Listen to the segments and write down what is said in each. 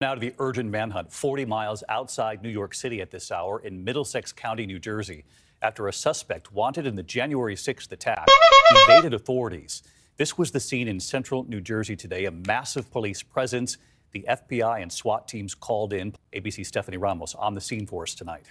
Now to the urgent manhunt 40 miles outside New York City at this hour in Middlesex County, New Jersey, after a suspect wanted in the January 6th attack evaded authorities. This was the scene in central New Jersey today, a massive police presence. The FBI and SWAT teams called in. ABC Stephanie Ramos on the scene for us tonight.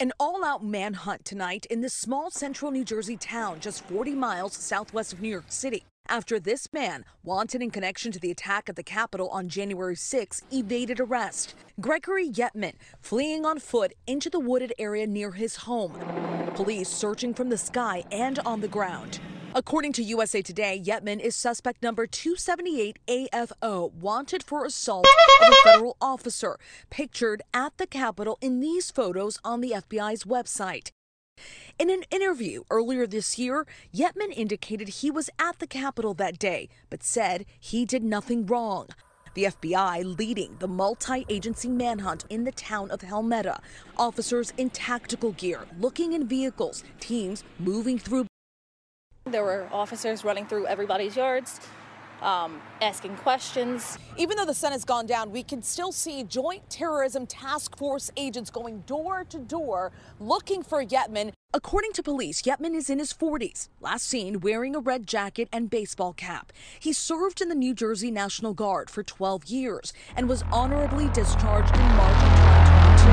An all out manhunt tonight in this small central New Jersey town just 40 miles southwest of New York City after this man, wanted in connection to the attack at the Capitol on January 6, evaded arrest. Gregory Yetman fleeing on foot into the wooded area near his home. Police searching from the sky and on the ground. According to USA Today, Yetman is suspect number 278 AFO, wanted for assault of a federal officer, pictured at the Capitol in these photos on the FBI's website. In an interview earlier this year, Yetman indicated he was at the Capitol that day, but said he did nothing wrong. The FBI leading the multi agency manhunt in the town of Helmetta. Officers in tactical gear, looking in vehicles, teams moving through. There were officers running through everybody's yards, um, asking questions. Even though the sun has gone down, we can still see Joint Terrorism Task Force agents going door to door looking for Yetman. According to police, Yetman is in his 40s, last seen wearing a red jacket and baseball cap. He served in the New Jersey National Guard for 12 years and was honorably discharged in March of 2022.